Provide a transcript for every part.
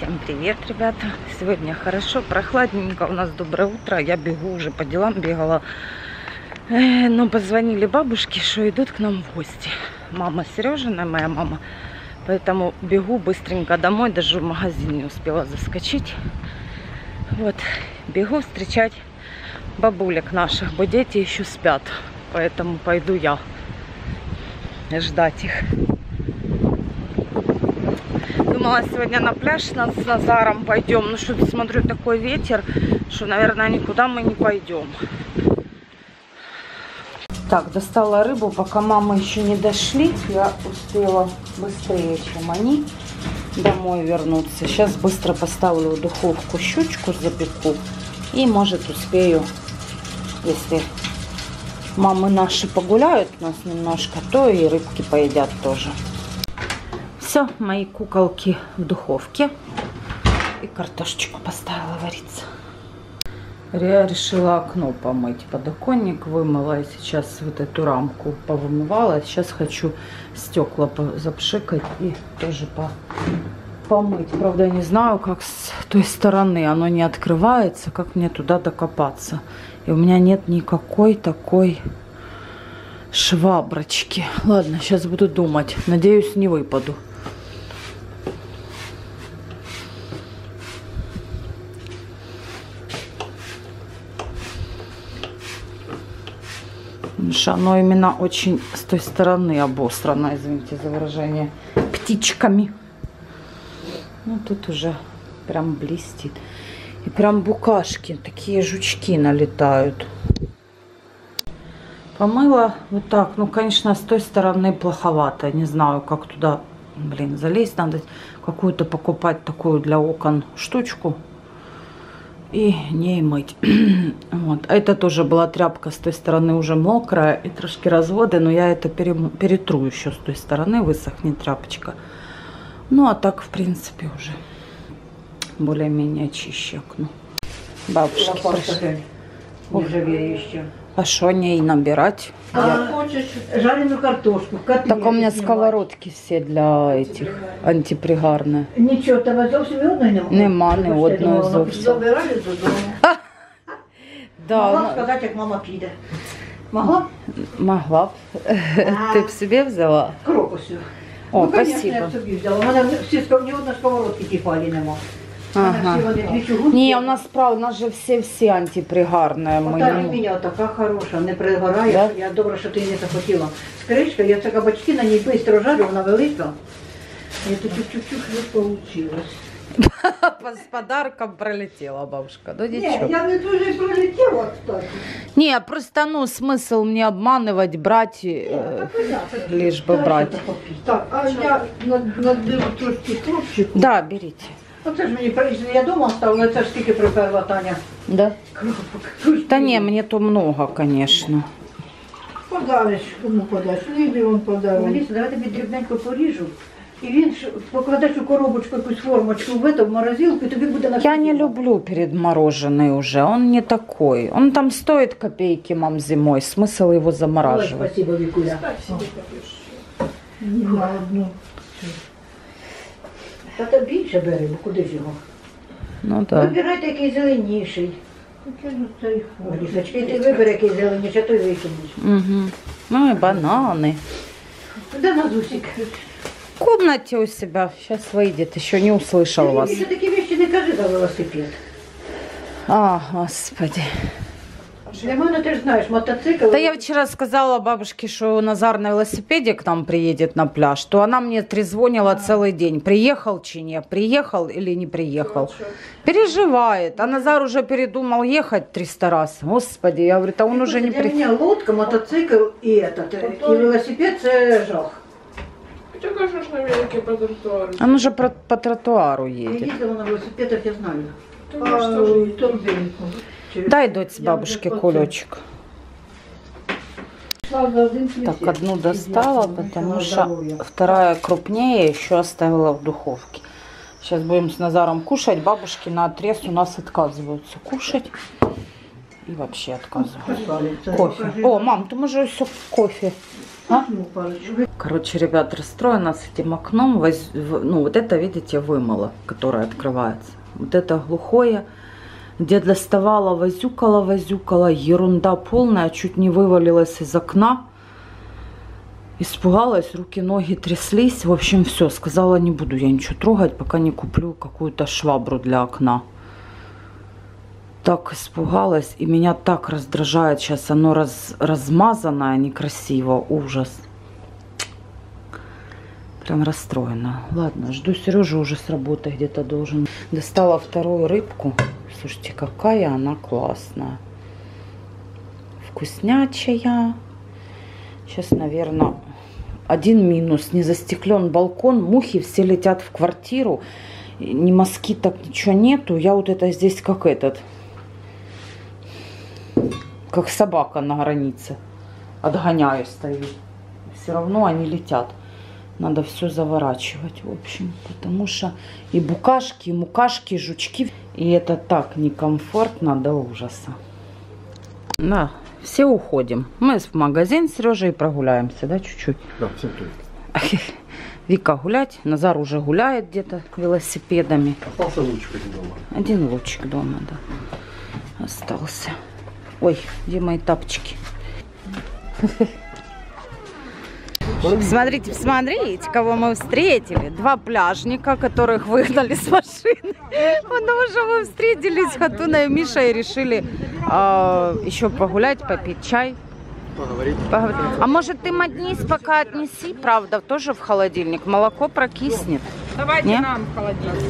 Всем привет, ребята! Сегодня хорошо, прохладненько, у нас доброе утро. Я бегу уже по делам, бегала. Э, Но позвонили бабушке, что идут к нам в гости. Мама Сережина, моя мама. Поэтому бегу быстренько домой, даже в магазин не успела заскочить. Вот, бегу встречать бабулек наших, бо дети еще спят. Поэтому пойду я ждать их. Думала сегодня на пляж нас с Назаром пойдем. Ну что-то смотрю, такой ветер, что, наверное, никуда мы не пойдем. Так, достала рыбу, пока мамы еще не дошли. Я успела быстрее, чем они, домой вернуться. Сейчас быстро поставлю в духовку щучку запеку. И, может, успею, если мамы наши погуляют нас немножко, то и рыбки поедят тоже. Все, мои куколки в духовке. И картошечку поставила вариться. Я решила окно помыть. Подоконник вымыла. И сейчас вот эту рамку повымывала. Сейчас хочу стекла запшикать и тоже по помыть. Правда, я не знаю, как с той стороны оно не открывается, как мне туда докопаться. И у меня нет никакой такой шваброчки. Ладно, сейчас буду думать. Надеюсь, не выпаду. Что оно именно очень с той стороны обострано, извините за выражение, птичками. Ну, тут уже прям блестит. И прям букашки, такие жучки налетают. Помыла вот так. Ну, конечно, с той стороны плоховато. Не знаю, как туда, блин, залезть. Надо какую-то покупать такую для окон штучку. И не мыть. вот. А это тоже была тряпка с той стороны уже мокрая. И трошки разводы. Но я это перетру еще с той стороны. Высохнет тряпочка. Ну, а так, в принципе, уже более-менее чище окно. Бабушки пришли. Нержавеющую. А что ней набирать? А Я... хочешь жареную картошку, котлеты Так у меня снимать? сковородки все для этих антипригарні. Нічого, тебе зовсім ні одної немає? Нема ні Вибачте, одної мама, зовсім. Забирали додому. Да, Могла б ну, сказати, як мама піде. Могла б? могла б. Ти б собі взяла? Крокусю. О, ну, конечно, спасибо. я б собі взяла. У мене всі, ск- ні одної сковородки тіпалі нема. У мене Ага. всі вони дві чугунки. Ні, у нас справа, у нас же всі-всі антипригарні. Ота Ми... алюмінія така хороша, не пригорає. Да? Я добре, що ти її не захотіла. Скричка, я це кабачки на ній швидко жарю, вона велика. І тут чук-чук не вийшло. З подарком прилетіла бабушка. Ну Ні, нічого. я не дуже пролетіла, кстати. Ні, просто ну смисл не обманывать, брать, э, лишь бы брать. Так, а я над- надбила трошки хлопчику. Да, берите. Оце ж мені прийшли, я дома ставила, це ж скільки приперла Таня. Да? Кропок. Да не, мне то много, конечно. Подариш, кому подаш? Лібі він подарив. Ліса, давай тобі дрібненько поріжу. І він ж покладеш у коробочку якусь формочку в это, в морозилку, і тобі буде на Я не стіл. люблю передмороженный уже, он не такой. Он там стоит копейки, мам, зимой. Смысл его Ой, замораживать. спасибо, Вікуля. Ні, на одну. Та то більше бери, бо куди ж його? Ну да. Вибирайте, який зеленіший. Лісочки, ти вибери, який зеленіший, а той викинеш. Угу. Ну и бананы. Де Назусик? В комнате у себя. Сейчас выйдет. Еще не услышал вас. Ти такі вещи не кажи за велосипед. А, господи. Для мене ти ж знаєш, мотоцикл. Да я вчера сказала бабушке, что Назар на велосипеде к нам приедет на пляж, то она мне трезвонила целый день. Приехал чи не, приехал или не приехал. Переживает. А Назар уже передумал ехать 300 раз. Господи, я говорю, да он уже не Для приехал. мене лодка, мотоцикл і, этот, і велосипед це жах. Ты кажешь на велике по тротуару. Он уже про- по тротуару Я едет. їздила на велосипедах, я знаю. Ты можешь тоже А, ездить. торбинку. Дай Я бабушке один Так, одну достала, потому что вторая крупнее еще оставила в духовке. Сейчас будем с Назаром кушать. Бабушки на отрез у нас отказываются кушать. И вообще отказываются. Кофе. О, мам, ты можешь все кофе. А? Короче, ребят, расстроена с этим окном. Ну, вот это, видите, вымыло, которое открывается. Вот это глухое, где доставала, возюкала, возюкала. Ерунда полная, чуть не вывалилась из окна. Испугалась, руки, ноги тряслись. В общем, все, сказала, не буду я ничего трогать, пока не куплю какую-то швабру для окна. Так испугалась, и меня так раздражает сейчас. Оно раз, размазанное, некрасиво, ужас. Прям расстроена. Ладно, жду Сережу уже с работы где-то должен. Достала вторую рыбку. Слушайте, какая она классная. Вкуснячая. Сейчас, наверное, один минус. Не застеклен балкон. Мухи все летят в квартиру. Ни москиток, ничего нету. Я вот это здесь как этот. Как собака на границе. Отгоняю стою. Все равно они летят. Надо все заворачивать, в общем, потому что и букашки, и мукашки, и жучки. И это так некомфортно до ужаса. Да, все уходим. Мы в магазин с Сережей прогуляемся, да, чуть-чуть. Да, всем привет. Вика гулять, Назар уже гуляет где-то велосипедами. Остался лучик один дома. Один лучик дома, да, остался. Ой, где мои тапочки? Смотрите, посмотрите, кого мы встретили. Два пляжника, которых выгнали с машины. Потому что мы встретились с Хатуной и Мишей и решили а, еще погулять, попить чай. Поговорить. Поговорить. А может ты мотнись, пока отнеси, правда, тоже в холодильник. Молоко прокиснет. Давайте Не? нам в холодильник.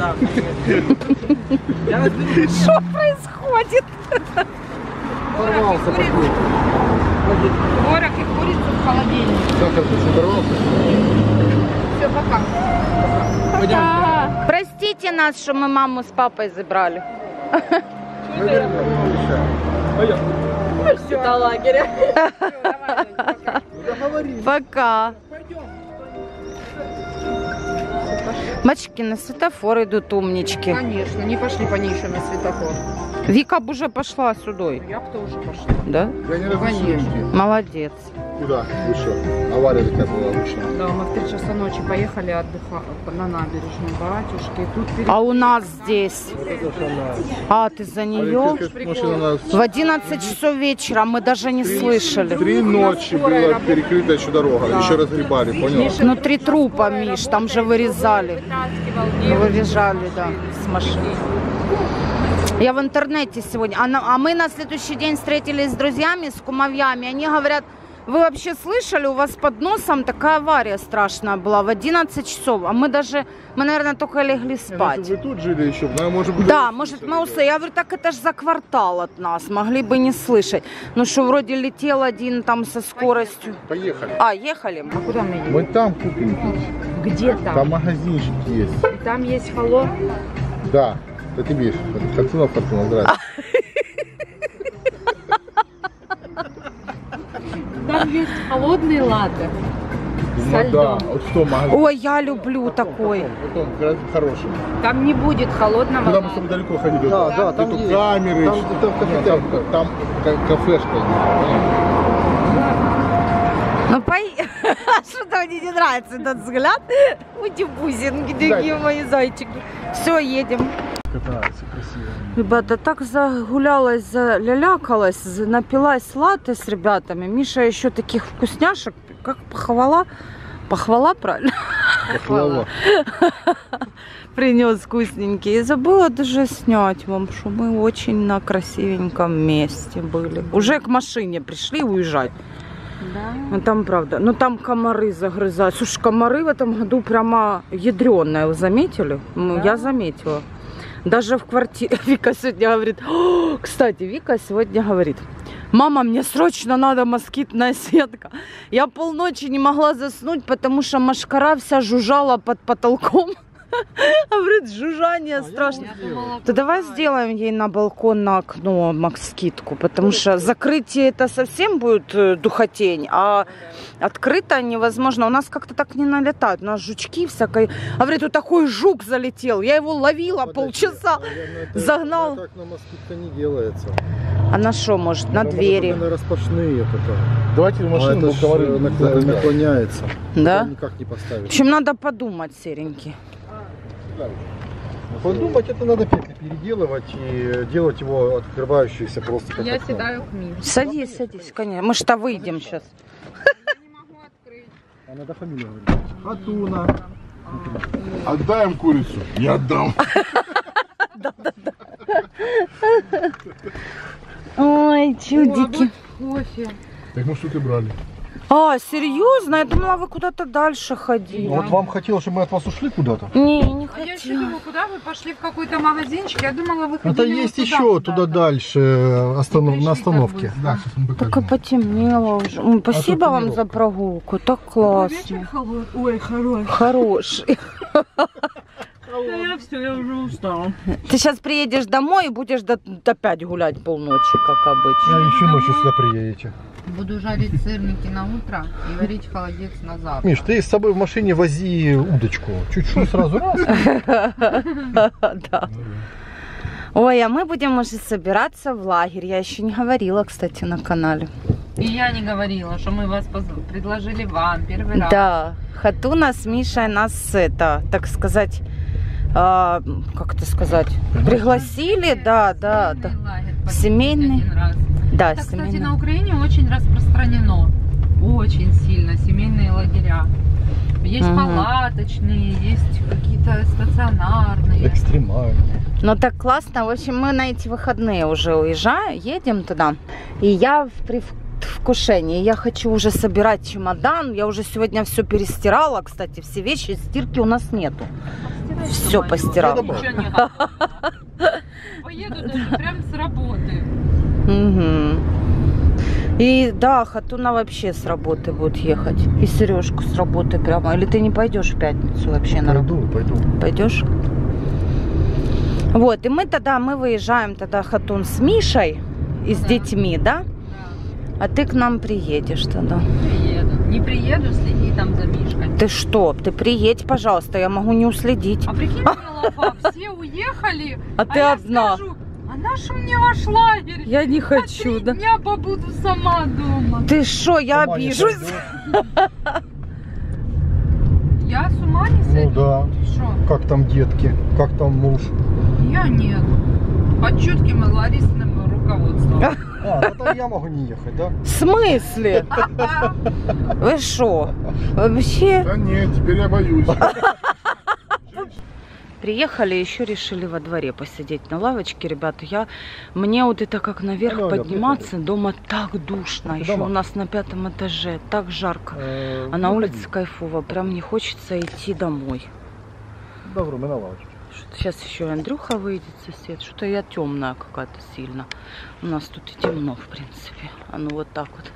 Что происходит? Порвался такой. Творог и курицу в холодильник. Сахар ты порвался? Все, пока. Простите нас, что мы маму с папой забрали. До лагеря. Пока. Мальчики на светофор идут умнички. Конечно, не пошли по нише на светофор. Вика б уже пошла сюда, Я бы тоже пошла. да? Я не разрешил. Молодец. Куда? Вы что? Авария такая была обычно. Да, мы в 3 часа ночи поехали отдыхать на набережную батюшки. Тут перед... А у нас здесь. А, ты за нее? В 11 часов вечера мы даже не слышали. три ночи была перекрыта еще дорога. Еще разгребали, понял? Внутри трупа, Миш, там же вырезали. Вырезали, да, с машины. Я в интернете сегодня. А, на- а мы на следующий день встретились с друзьями, с кумовьями. Они говорят, вы вообще слышали, у вас под носом такая авария страшная была в 11 часов. А мы даже, мы, наверное, только легли спать. Вы тут жили еще? Ну, может быть, Да, может, мы услышали. Я говорю, так это ж за квартал от нас, могли бы не слышать. Ну что, вроде летел один там со скоростью. Поехали. А, ехали? А куда мы едем? Мы там купим. Где там? Там магазинчик есть. И там есть холод. Да. Это ты бишь. Хацунов, Хацунов, здрасте. Там есть холодные латы. Ну Со да. льдом. Вот что магазин? Ой, я люблю такой. Как раз хороший. Там не будет холодного Куда мы с тобой далеко ходили? Да, да, там Нету есть. камеры. Там- что- там Нет, кафетерий. там, там ка- кафешка. Ну, пой... Что-то мне не нравится этот взгляд. Ути бусинки, такие мои зайчики. Все, едем. Катается красиво. Ребята, так загулялась, залялякалась, за- напилась латы с ребятами. Миша еще таких вкусняшек, как похвала, похвала, правильно, Похвала. принес вкусненькие. И забыла даже снять вам, что мы очень на красивеньком месте были. Уже к машине пришли уезжать. Да. Ну там правда. Ну там комары загрызают. Слушай, комары в этом году прямо ядреные. Вы заметили? Ну, Да. я заметила. Даже в квартире. Вика сегодня говорит. «О, кстати, Вика сегодня говорит. Мама, мне срочно надо москитная сетка. Я полночи не могла заснуть, потому что машкара вся жужжала под потолком. Говорит, жужжание страшно. Да давай сделаем ей на балкон, на окно москитку, потому что закрытие это совсем будет э, духотень, а открыто невозможно. У нас как-то так не налетают, у нас жучки всякой. А говорит, вот такой жук залетел, я его ловила полчаса. Это- загнал. Так на москитка не делается. А на что, может, на двери? На распашные только. Давайте в А машину это ж, говорить. э, наклоняется. Да? Никак не поставить. В общем, надо подумать, серенький. Подумать, это надо петли переделывать и делать его открывающийся просто как Я окно. седаю к Мише. Садись, садись, конечно. Мы что выйдем сейчас. Не могу открыть. А надо фамилию говорить. Хатуна. Отдаем курицу. Не отдам. Ой, чудики. Кофе. Так мы штуки брали. А, серьезно? Я думала, вы куда-то дальше ходили. Вот вам хотелось, чтобы мы от вас ушли куда-то? Не, не А я еще хотела. думала, куда вы пошли в какой-то магазинчик? Я думала, вы Это ходили есть вот еще куда-то. туда дальше, э, останов- на остановке. Да, сейчас мы Только потемнело уже. М, Спасибо тут вам за прогулку. Так Вечер классно. холод- Ой, хороший. Хороший. Да я все, я уже устала. Ты сейчас приедешь домой и будешь до- опять гулять полночи, как А обычно. еще ночью сюда приедете. Буду жарить сырники на утро и варить холодец на завтра. Миш, ты с собой в машине вози удочку. Чуть-чуть сразу раз. Да. Ой, а мы будем уже собираться в лагерь. Я еще не говорила, кстати, на канале. И я не говорила, что мы вас предложили вам первый раз. Да, Хатуна с Мишей нас это, так сказать, а, как это сказать, пригласили, да, да, да, Семейный да, Это, кстати, семейный. на Украине очень распространено. Очень сильно семейные лагеря. Есть Мгм. палаточные, есть какие-то стационарные. Экстремально. Ну так классно. В общем, мы на эти выходные уже уезжаем, едем туда. И я в предвкушении. Я хочу уже собирать чемодан. Я уже сегодня все перестирала. Кстати, все вещи стирки у нас нету. Все постирала. Поеду даже прям с работы. Мгм. И да, Хатуна вообще с работы будет ехать. И Сережку с работы прямо. Или ты не пойдешь в пятницу вообще на работу? Пойду, пойду. Пойдешь? Вот, и мы тогда, мы выезжаем тогда Хатун с Мишей и с Да. детьми, да? Да, А ты к нам приедешь тогда. приеду. Не приеду, следи там за Мишкой. Ты что? Ты приедь, пожалуйста, я могу не уследить. А прикинь, Лапа, все уехали, А а ты я одна. скажу, а наш мне ваш лагерь? Я не хочу, три да? дня побуду сама дома. Ты что, я Сама обижусь? Я с ума не Ну сойду? да. Что? Как там детки? Как там муж? Я нет. Под чутким и Ларисным руководством. А, тогда я могу не ехать, да? В смысле? Вы что? Вообще? Да нет, теперь я боюсь. Приехали, еще решили во дворе посидеть на лавочке, ребята. Я, мне вот это как наверх Алло, подниматься, дома так душно. Ты Еще дома? у нас на пятом этаже, так жарко. Э, А на ну, улице кайфово, прям не хочется идти домой. Добро, мы на лавочке. Сейчас еще Андрюха выйдет, сосед. Что-то я темная какая-то сильно. У нас тут и темно, в принципе. А ну вот так вот.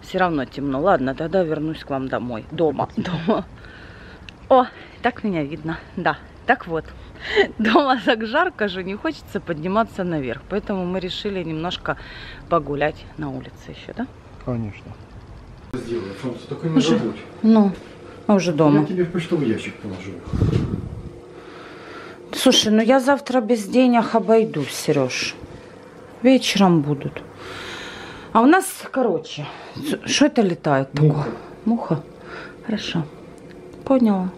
Все равно темно. Ладно, тогда вернусь к вам домой. Дома. Дома. О, так меня видно. Да. Так вот. Дома так жарко же, не хочется подниматься наверх. Поэтому мы решили немножко погулять на улице еще, да? Конечно. Сделай, только не забудь. Ну, мы уже дома. Я тебе в почтовый ящик положу. Слушай, ну я завтра без денег обойдусь, Сереж. Вечером будут. А у нас, короче, что это летает такое? Муха. Муха? Хорошо. Поняла.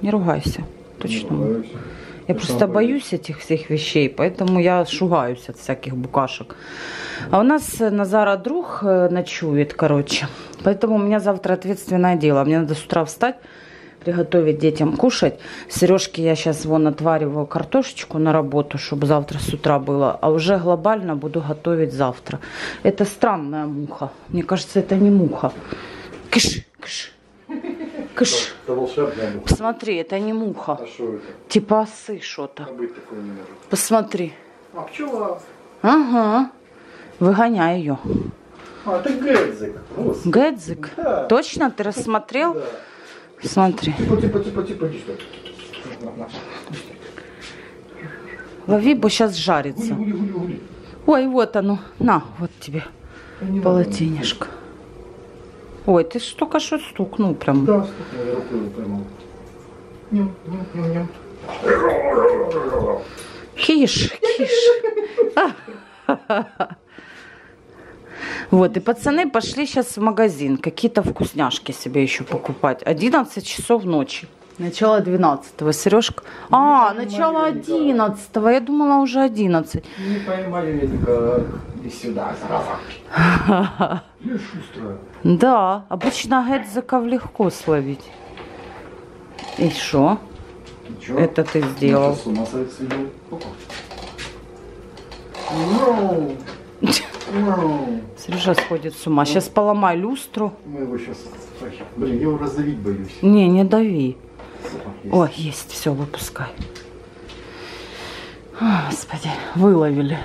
Не ругайся. Точно. Я просто боюсь этих всех вещей, поэтому я шугаюсь от всяких букашек. А у нас э, Назара друг э, ночует, короче. Поэтому у меня завтра ответственное дело. Мне надо с утра встать, приготовить детям кушать. Сережке я сейчас вон отвариваю картошечку на работу, чтобы завтра с утра было. А уже глобально буду готовить завтра. Это странная муха. Мне кажется, это не муха. Кыш, кыш. Кыш. Посмотри, это не муха. А что это? Типа осы что-то. А быть такого не может. Посмотри. А пчела. Ага. Выгоняй ее. А, это Гэдзик. Гэдзик. Да. Точно ты рассмотрел? Да. Смотри. Типа, типа, типа, типа, иди сюда. На, на. Лови, бо сейчас жарится. Гули, гули, гули, гули. Ой, вот оно. На, вот тебе не надо. Ой, ты ж только что стукнул прям. Да, стукнул, я его поймал. Ням, ням, ням, ням. Киш, киш. Вот, и пацаны пошли сейчас в магазин, какие-то вкусняшки себе еще покупать. 11 часов ночи. Начало 12 Сережка. А, начало 11 Я думала уже 11. Не поймали только и сюда, зараза. Я шустрая. Да, обычно гетзаков легко словить. И что? Это ты сделал. Ну. Сережа сходит с ума. Сейчас поломай люстру. Мы его сейчас... Блин, я его раздавить боюсь. Не, не дави. Запах есть. Все, выпускай. Господи, выловили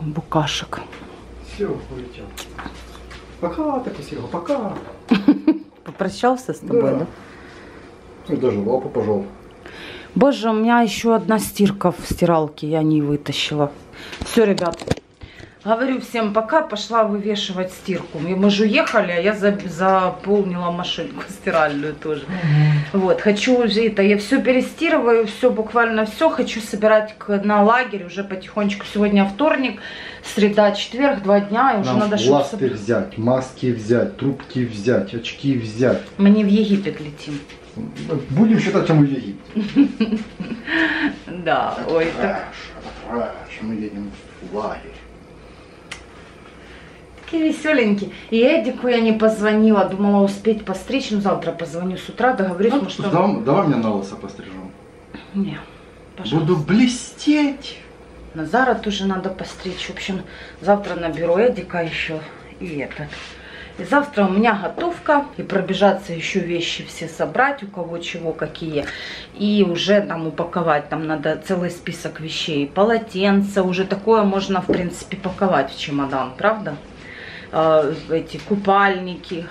букашек. Все, улетел. Пока, так Серега, пока. Попрощался с тобой, да? Да. Даже лапу пожал. Боже, у меня еще одна стирка в стиралке, я не вытащила. Все, ребят, говорю всем пока, пошла вывешивать стирку. Мы же уехали, а я за- заполнила машинку стиральную тоже. Вот, хочу уже это, я все перестирываю, все, буквально все, хочу собирать на лагерь уже потихонечку. Сегодня вторник, среда, четверг, два дня, и уже Нам надо чтобы... ласты взять, маски взять, трубки взять, очки взять. Мы не в Египет летим. Будем считать, что мы в Египте. Да, ой, так мы едем в лагерь. Такие веселенькие. И Эдику я не позвонила, думала успеть постричь, но завтра позвоню с утра, договорюсь, Ну, что... давай, давай меня на лысо пострижем. Не, пожалуйста. Буду блестеть. Назара тоже надо постричь. В общем, завтра наберу Эдика еще и этот. И завтра у меня готовка. И пробежаться еще вещи все собрать, у кого чего, какие. И уже там упаковать. Там надо целый список вещей. Полотенца, уже такое можно, в принципе, паковать в чемодан, правда? А, эти купальники,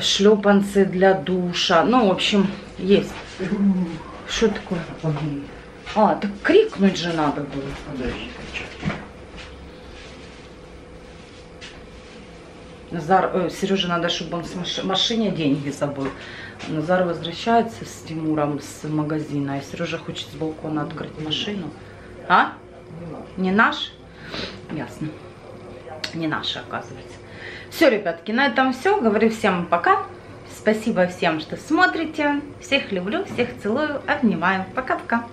шлепанцы для душа. Ну, в общем, есть. Что такое? А, так крикнуть же надо было. Назар, э, Сереже надо, чтобы он в маш- машине деньги забыл. Назар возвращается с Тимуром с магазина, и Сережа хочет с балкона открыть машину. А? Не наш? Ясно. Не наши, оказывается. Все, ребятки, на этом все. Говорю всем пока. Спасибо всем, что смотрите. Всех люблю, всех целую, обнимаю. Пока-пока.